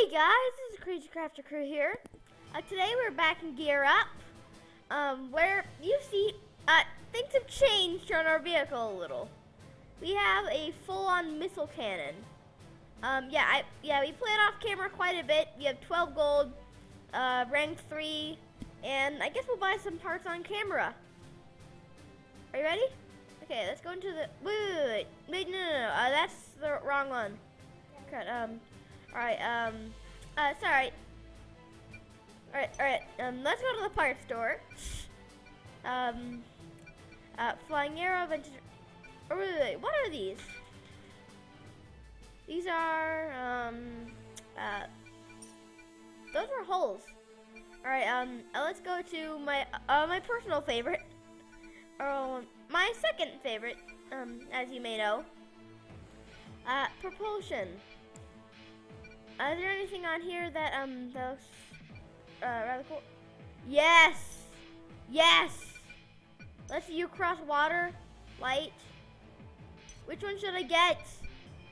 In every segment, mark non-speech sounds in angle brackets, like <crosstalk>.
Hey guys, this is Crazy Crafter Crew here. Uh, today we're back in Gear Up, um, where you see uh, things have changed on our vehicle a little. We have a full-on missile cannon. Um, yeah, I, yeah, we played off camera quite a bit. You have 12 gold, uh, rank 3, and I guess we'll buy some parts on camera. Are you ready? Okay, let's go into the. Wait, wait, wait, wait, wait no, no, no. Uh, that's the wrong one. Cut. Um. All right. Um. Uh. Sorry. All right. All right. Um. Let's go to the parts store. Um. Uh. Flying arrow. Vintage. Oh, wait, wait, wait. What are these? These are. Um. Uh. Those are holes. All right. Um. Uh, let's go to my uh my personal favorite. Um. My second favorite. Um. As you may know. Uh. Propulsion. Is there anything on here that um those uh rather cool? Yes, yes. Let's see you cross water, light. Which one should I get?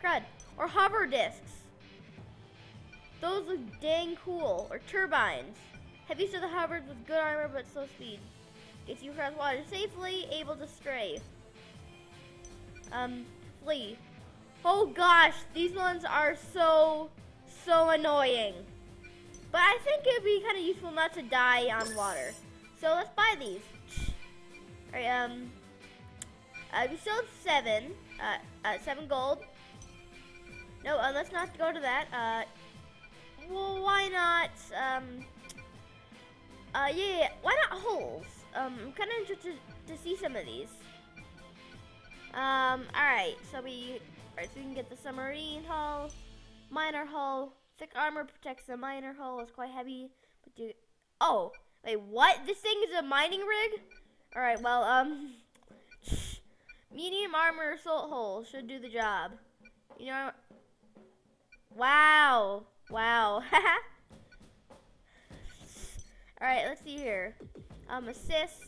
Crud or hover discs? Those look dang cool. Or turbines. Heavy to the hovers with good armor but slow speed. Gets you across water safely, able to stray. Um, flee. Oh gosh, these ones are so so annoying. But I think it'd be kind of useful not to die on water. So let's buy these. Alright, um, uh, we have seven, uh, uh, seven gold. No, uh, let's not go to that. Uh, well, why not, um, uh, yeah, yeah, why not holes? Um, I'm kind of interested to see some of these. Um, alright, so we, alright, so we can get the submarine hull. Miner hull. Thick armor protects the miner hull. It's quite heavy. But do oh wait, what? This thing is a mining rig? All right. Well, um, <laughs> medium armor assault hull should do the job. You know. Wow. Wow. <laughs> All right. Let's see here. Um, assist.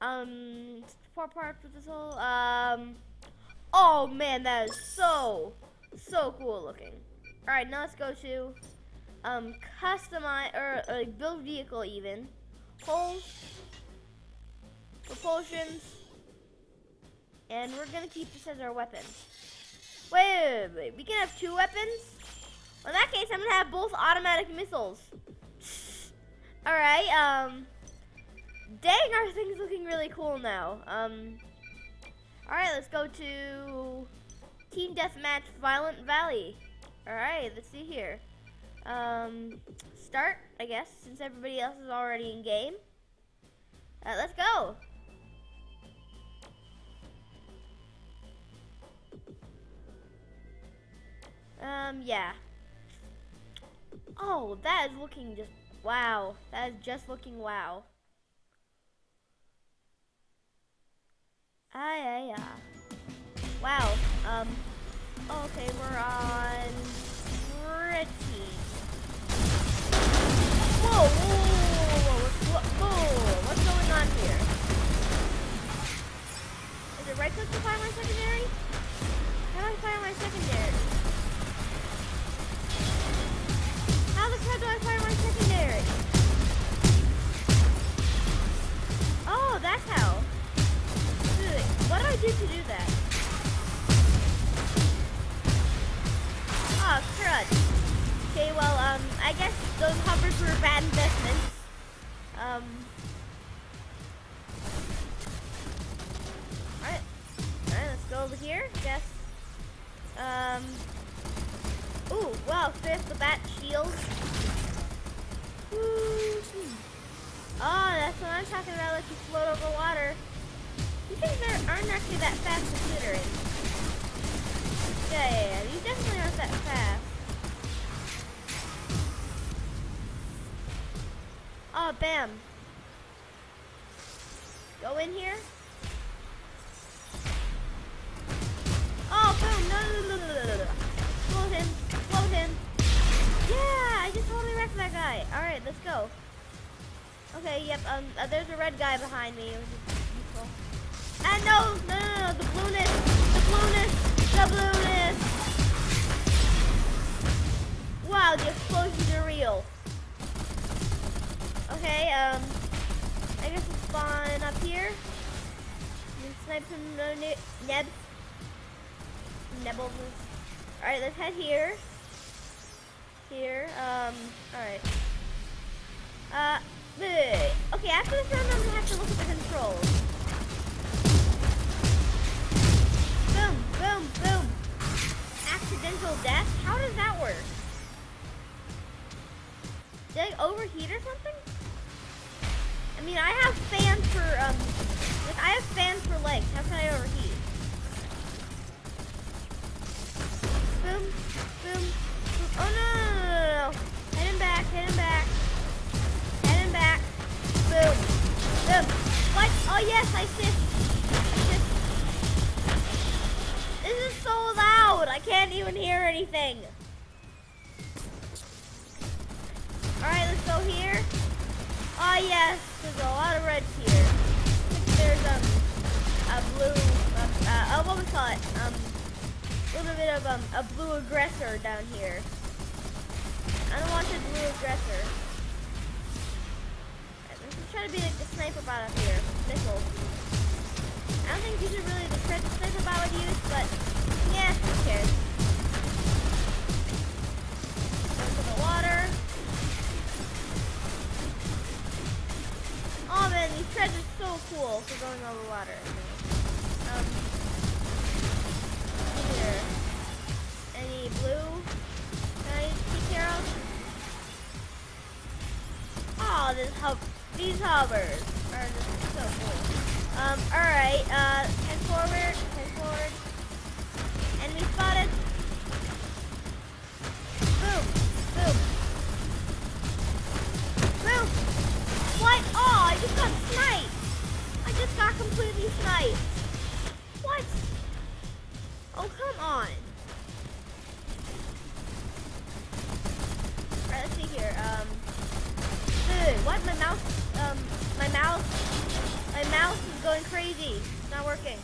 Um, four parts with this hull. Um. Oh man, that is so, so cool looking. All right, now let's go to um, customize or uh, build vehicle even. Holes, propulsions, and we're gonna keep this as our weapon. Wait, wait, wait, we can have two weapons? Well, in that case, I'm gonna have both automatic missiles. All right, um, dang, our thing's looking really cool now. Um, Alright, let's go to Team Deathmatch Violent Valley. Alright, let's see here. Um, start, I guess, since everybody else is already in game. Uh, let's go. Um, yeah. Oh, that is looking just, wow. That is just looking wow. Ah, yeah, yeah. Wow. Um. Okay, we're on pretty. Whoa, whoa, whoa, whoa, whoa, What's going on here? Is it right click to fire my secondary? How do I fire my secondary? Alright. Alright, let's go over here. Guess. Um. Ooh, wow, fifth the bat shield. Oh, that's what I'm talking about, let you float over water. These things are, aren't actually that fast considering. Yeah, yeah, yeah. These definitely aren't that fast. Oh, bam. In here. Oh, boom. No, no, no, no, no, no. Float him. Float him. Yeah, I just totally wrecked that guy. All right, let's go. Okay, yep. Um, uh, there's a red guy behind me. And no, no, no, no, the blueness, the blueness, the blueness. wow, the explosions are real. Okay, um, I guess up here. Snipe some no. Nebbles. Alright, let's head here. Here, um, alright. Uh. Okay, after this round, I'm gonna have to look at the controls. Boom, boom, boom. Accidental death? How does that work? Did I overheat or something? I mean, I have fans for, um, I have fans for legs. How can I overheat? Boom, boom, boom. Oh, no, no, no, no, no. Heading back, heading back. Heading back. Boom, boom. What? Oh, yes, I. Assist. This is so loud. I can't even hear anything. Alright, let's go here. Oh yes, there's a lot of reds here. There's um a blue, um, uh, oh, what we call it? Um, a little bit of um a blue aggressor down here. Unwanted blue aggressor. Right, let's try to be like the sniper bot up here. Missiles. I don't think these are really the sniper bot would use, but yeah, who cares? Cool for going over water. Um, here. Any blue? Can I take care of? Oh, this hub, these hovers are just so cool. Um, alright, uh, head forward, head forward. Enemy spotted. Boom, boom. Boom. What? Oh, I just got sniped. Just got completely sniped. What? Oh, come on. Alright, let's see here. Um, dude, what? My mouse, um, my mouse, my mouse is going crazy. It's not working.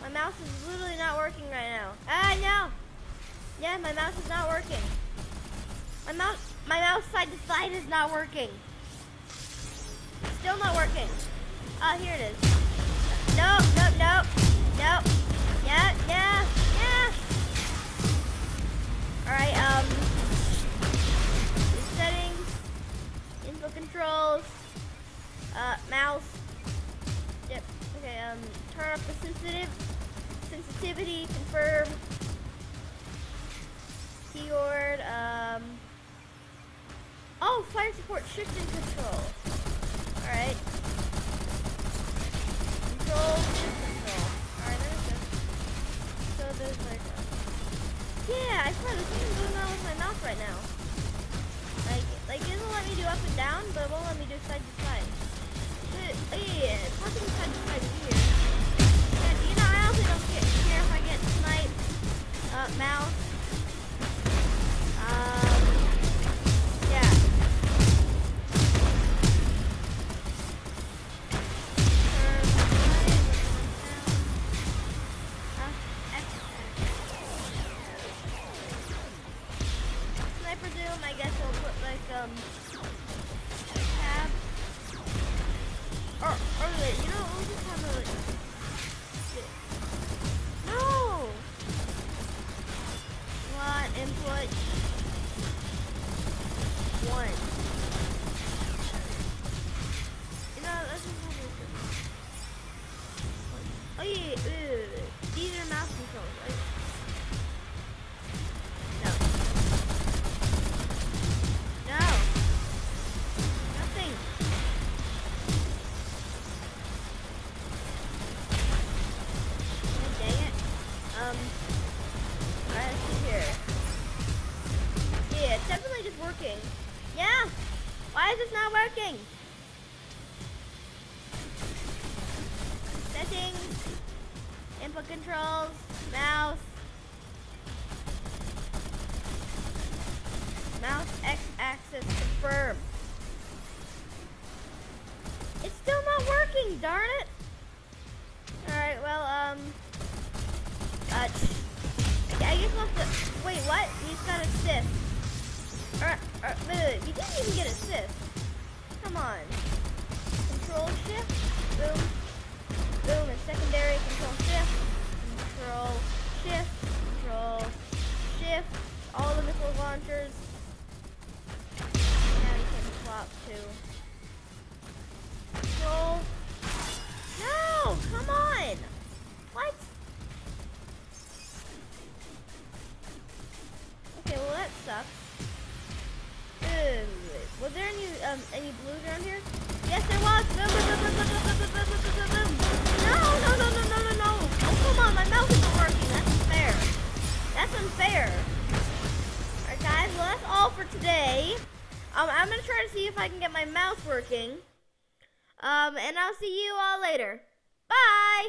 My mouse is literally not working right now. Ah, no. Yeah, my mouse is not working. My mouse, my mouse side to side is not working. Still not working. Ah, here it is. No, no, no, no. Yeah, yeah, yeah. All right. Um, settings, info controls, uh, mouse. Yep. Okay. Um, turn up the sensitive sensitivity. Confirm. Keyword. Um. Oh, fire support shift and control. Alright. Control, shift control. Alright, there's this. So there's like a... Yeah, I swear there's something going on with my mouth right now. Like, like it will let me do up and down, but it won't let me do side to side. But, yeah, it's talking side to side is weird. Yeah, you know, I also don't get, care if I get sniped, uh, mouse. Um, Slot one. Is this not working? Settings. Input controls. Mouse. Mouse x-axis confirm. It's still not working, darn it. Alright, well, um... Uh, I guess we'll have to... Wait, what? He's got assist. Alright, alright, wait, wait, we didn't even get a assist. Come on. Control shift, boom, boom, and secondary, control shift, control shift, control shift, all the missile launchers. Now you can swap to there any um any blues around here? Yes, there was. No, no, no, no, no, no, no. Oh, come on, my mouse isn't working. That's unfair. That's unfair. Alright, guys. Well, that's all for today. Um, I'm gonna try to see if I can get my mouse working. Um, and I'll see you all later. Bye.